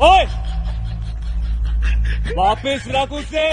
ओए! वापस रख उसे